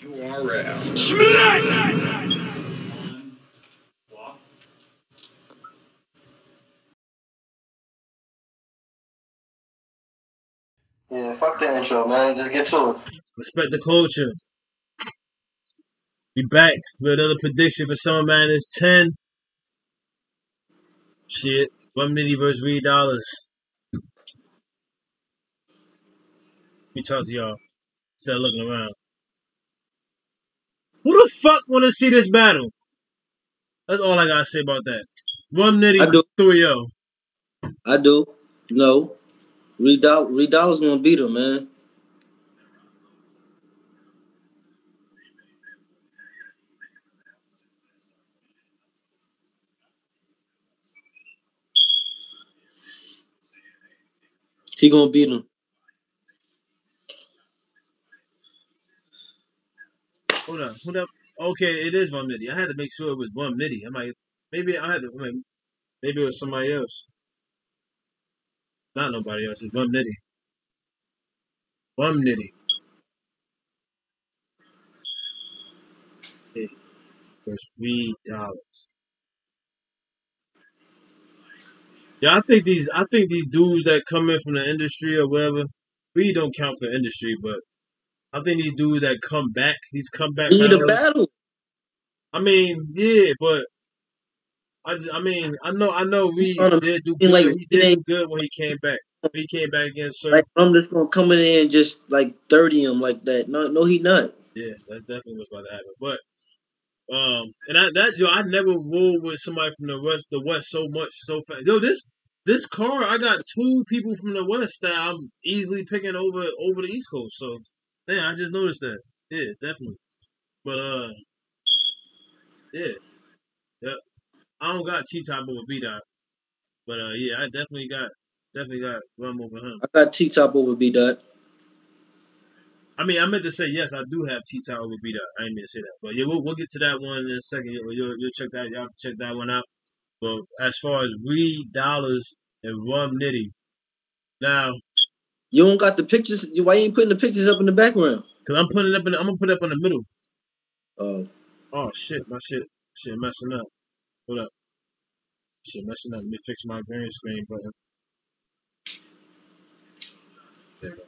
You are out. Yeah, fuck the intro, man. Just get to it. Respect the culture. We back with another prediction for Summer Madness 10. Shit. Rum Nitty versus Reed Dollaz. Let me talk to y'all. Instead of looking around. Who the fuck wanna see this battle? That's all I gotta say about that. Rum Nitty I do. 3 0. I do. No. Reed Dollaz's gonna beat him, man. He gonna beat him. Hold up. Hold up. Okay, it is Rum Nitty. I had to make sure it was Rum Nitty. I might, maybe I had to, mean, maybe it was somebody else. Not nobody else. It's Rum Nitty. Rum Nitty. Nitty versus Reed Dollaz. Yeah, I think these. I think these dudes that come in from the industry or whatever, we don't count for industry, but I think these dudes that come back, these comeback. He the battlers- battle. I mean, yeah, but I, I mean, I know, I know, him. did do good. like- he did do good when he came back. He came back against Surf. Like I'm just gonna come in and just like 30 him like that. No, no, he not. yeah, that definitely was about to happen. But um, and I that yo, I never rolled with somebody from the west, the west so much so fast. Yo, this this car, I got two people from the west that I'm easily picking over over the east coast. So, yeah, I just noticed that. Yeah, definitely. But uh, yeah, yep. I don't got T top over B dot, but uh, yeah, I definitely got definitely got rum over him. I got T top over B dot. I mean, I meant to say yes, I do have T top over B dot. I didn't mean to say that, but yeah, we'll, we'll get to that one in a second. You'll, you'll, you'll check that y'all check that one out. But as far as Reed Dollaz and Rum Nitty, now You don't got the pictures. Why you ain't putting the pictures up in the background? because I'm putting it up in, the, I'm gonna put it up in the middle. Oh, Oh shit, my shit, shit messing up. Hold up, shit messing up. Let me fix my green screen button. There we go.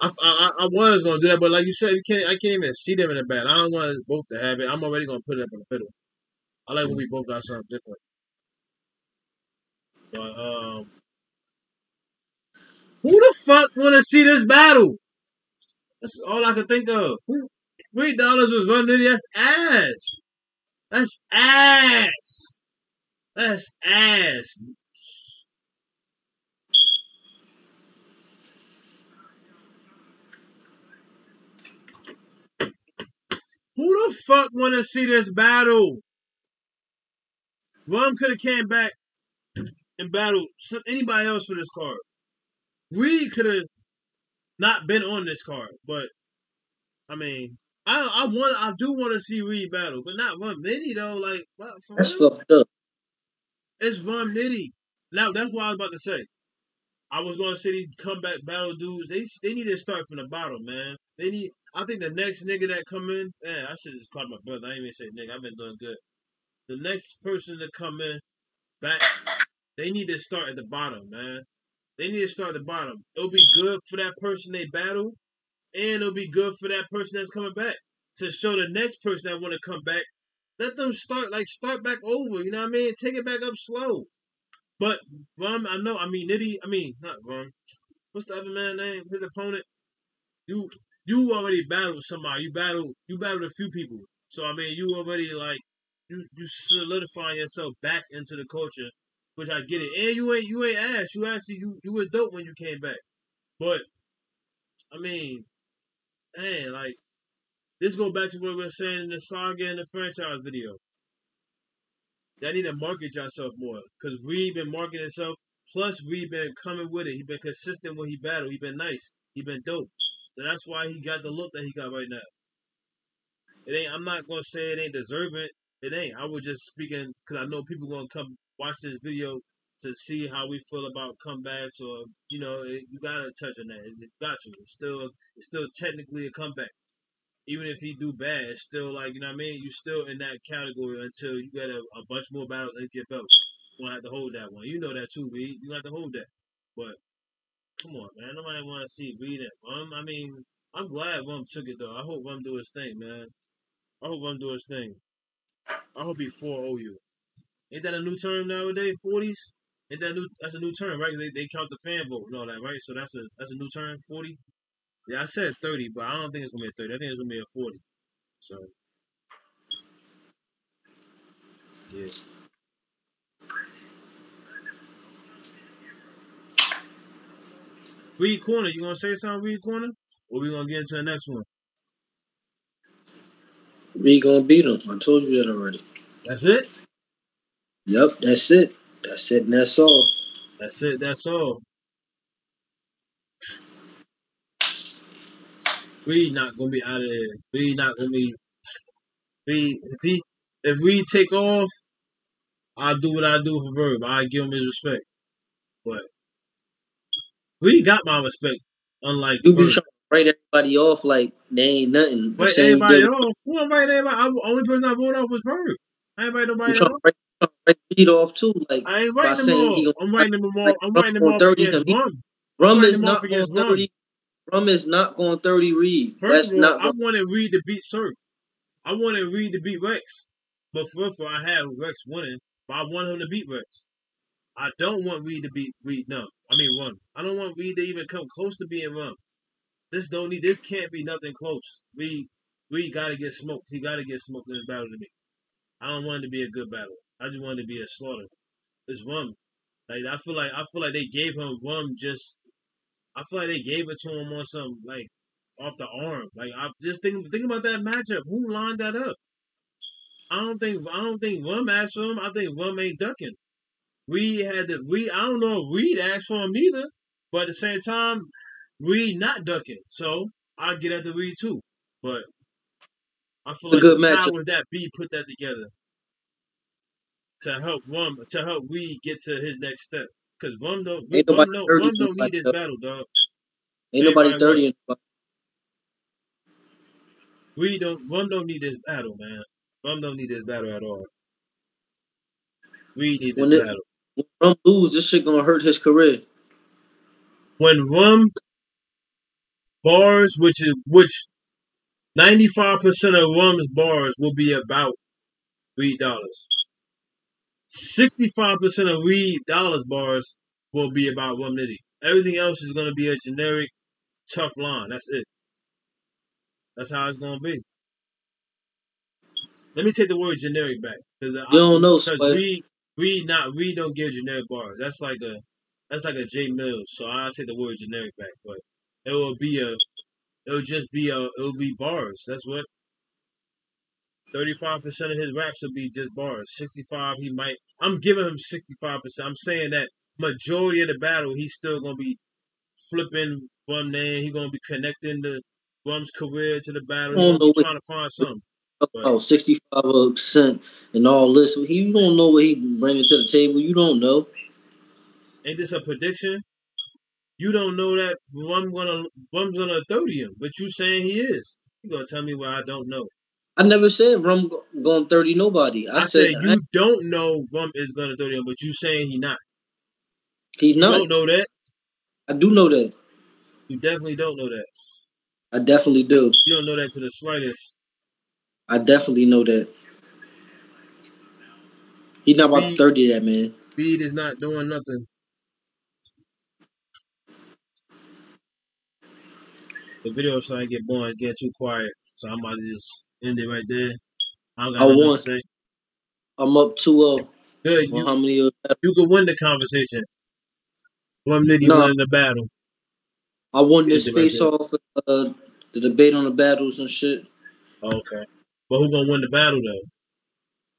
I, I, I was gonna do that, but like you said, you can't. I can't even see them in the back. I don't want both to have it. I'm already gonna put it up in the middle. I like when we both got something different. But um, who the fuck wanna see this battle? That's all I can think of. Three dollars was running. That's ass. That's ass. That's ass. Who the fuck want to see this battle? Rum could have came back and battled some, anybody else for this card. Reed could have not been on this card, but I mean, I I want I do want to see Reed battle, but not Rum Nitty though. Like, what, for that's real? fucked up. It's Rum Nitty. Now that's what I was about to say. I was going to say these comeback battle dudes. They they need to start from the bottom, man. They need. I think the next nigga that come in, man, I should just call my brother. I ain't even say nigga. I've been doing good. The next person to come in back, they need to start at the bottom, man. They need to start at the bottom. It'll be good for that person they battle, and it'll be good for that person that's coming back to show the next person that want to come back. Let them start like start back over. You know what I mean? Take it back up slow. But Rum, I know. I mean, Nitty. I mean, not Rum. What's the other man name? His opponent. You you already battled somebody. You battled you battled a few people. So I mean, you already like you you solidifying yourself back into the culture, which I get it. And you ain't you ain't ass. You actually you you were dope when you came back. But I mean, man, like this go back to what we were saying in the saga and the franchise video. Y'all need to market yourself more. Cause Reed been marketing himself. Plus Reed been coming with it. He been consistent when he battled. He been nice. He been dope. So that's why he got the look that he got right now. It ain't. I'm not gonna say it ain't deserving. It ain't. I was just speaking because I know people gonna come watch this video to see how we feel about comebacks or you know it, you gotta touch on that. It got you. It's still it's still technically a comeback. Even if he do bad, it's still like you know what I mean. You still in that category until you get a, a bunch more battles under your belt. You gonna have to hold that one. You know that too, Reed. You have to hold that. But come on, man. Nobody want to see Reed at Rum. I mean, I'm glad Rum took it though. I hope Rum do his thing, man. I hope Rum do his thing. I hope he 4 0 you. Ain't that a new term nowadays? Forties? Ain't that new? That's a new term, right? They, they count the fan vote and all that, right? So that's a that's a new term. Forty. Yeah, I said thirty, but I don't think it's gonna be a thirty. I think it's gonna be a forty. So yeah. Reed Corner, you gonna say something, Reed Corner? Or we gonna get into the next one? We gonna beat them. I told you that already. That's it? Yep, that's it. That's it, and that's all. That's it, that's all. We not gonna be out of there. We not gonna be we if he if we take off, I'll do what I do for Verb. I give him his respect. But we got my respect, unlike You be Verb. trying to write everybody off like they ain't nothing. You Write saying you everybody off. Who I'm writing everybody? I, only person I voted off was Verb. I ain't You nobody trying off. to write, to write Reed off too. Like I ain't writing them off. gonna- I'm writing them off. like, I'm writing them off 30 against. Rum. Rum is not going thirty. Rum is not going thirty. Reed. First That's of all, not. I wanted Reed to beat Surf. I wanted Reed to beat Rex. But for for I had Rex winning, but I want him to beat Rex. I don't want Reed to beat Reed. No, I mean Rum. I don't want Reed to even come close to being Rum. This don't need. This can't be nothing close. Reed, Reed got to get smoked. He got to get smoked in this battle to me. I don't want it to be a good battle. I just wanted to be a slaughter. It's rum. Like I feel like I feel like they gave him rum just. I feel like they gave it to him on some like off the arm. Like I just think think about that matchup. Who lined that up? I don't think I don't think Rum asked for him. I think Rum ain't ducking. Reed had to Reed. I don't know if Reed asked for him neither, but at the same time, Reed not ducking. So I get at the Reed too. But I feel A like good the matchup. that be put that together to help Rum to help Reed get to his next step. Because Rum don't Ain't Rum nobody don't, 30 Rum don't need this that. battle, dog. Ain't nobody thirty. Reed don't Rum don't need this battle, man. Rum don't need this battle at all. Reed need this When it- battle. When Rum lose, this shit gonna hurt his career. when rum bars, which is which ninety five percent of rum's bars will be about Reed Dollaz. Sixty five percent of Reed Dollaz bars will be about rum nitty. Everything else is gonna be a generic tough line. That's it. That's how it's gonna be. Let me take the word generic back because You don't know, because. Reed Reed not Reed don't give generic bars. That's like a that's like a J Mills. So I'll take the word generic back, but it will be a it'll just be a it'll be bars. That's what thirty five percent of his raps will be just bars. Sixty five he might I'm giving him sixty five percent. I'm saying that majority of the battle he's still gonna be flipping Rum name. He's gonna be connecting the Rum's career to the battle. He's don't gonna be know what- trying to find something. Oh, 65 percent and all this. You don't know what he bringing to the table. You don't know. Ain't this a prediction? You don't know that Rum gonna Rum's gonna thirty him, but you saying he is. You gonna tell me what I don't know? I never said Rum going 30 nobody. I, I, said, said you don't know Rum is gonna thirty him, but you saying he not. he's not. You don't know that. I do know that. You definitely don't know that. I definitely do. You don't know that to the slightest. I definitely know that. He's not about to Me- 30 that man. Speed is not doing nothing. The video starting to get boring, get too quiet, so I'm about to just end it right there. I I to say. I'm up 2-0. Good, you how many? you could win the conversation. Rum Nitty No. winning the battle. I won this right face there? off. Uh, the debate on the battles and shit. Okay, but who gonna win the battle though?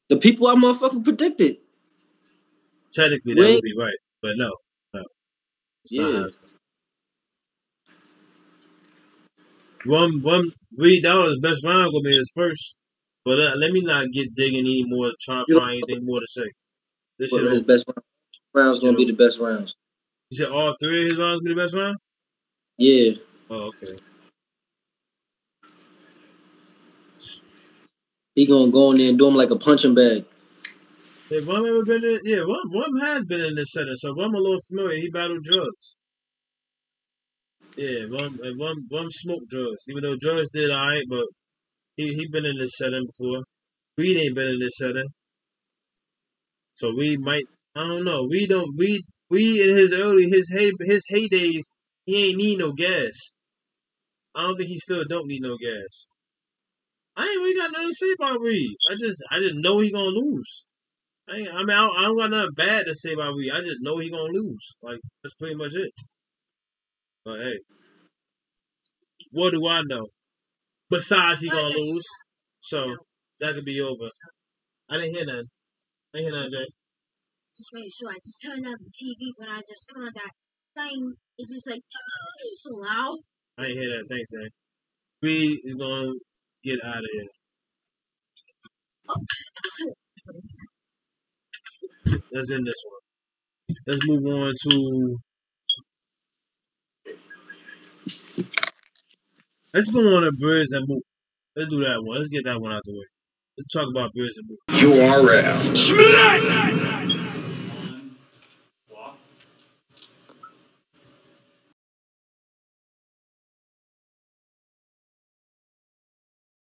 The people I motherfucking predicted. Technically, that would be right, but no, no. It's Yeah. how it's- Rum, rum, Reed Dollaz. Best round gonna be his first. But uh, let me not get digging any more, trying to find anything more to say. This shit his best round. rounds gonna be the best rounds. You said all three of his rounds be the best round? Yeah. Oh, okay. He gonna go in there and do him like a punching bag. Yeah, Rum ever been in? Yeah, Rum, Rum has been in this setting, so Rum a little familiar. He battled drugs. Yeah, Rum, uh, Rum, Rum smoked drugs. Even though drugs did alright, but he he been in this setting before. Reed ain't been in this setting, so we might. I don't know. We don't. We we in his early his hey his heydays. He ain't need no gas. I don't think he still don't need no gas. I ain't really got nothing to say about Reed. I just I just know he gonna lose. I, I mean I I don't got nothing bad to say about Reed. I just know he gonna lose. Like that's pretty much it. But hey, what do I know? Besides he gonna lose, so that could be over. I didn't hear nothing. I didn't hear nothing, Jay. Just making sure I just turned on the TV when I just turned on that thing. It's just like so loud. I didn't hear that. Thanks, Jay. Reed is gonna get out of here. Let's end this one. Let's move on to. Let's go on to Birds and Mook. Let's do that one. Let's get that one out the way. Let's talk about Birds and Mook. URL.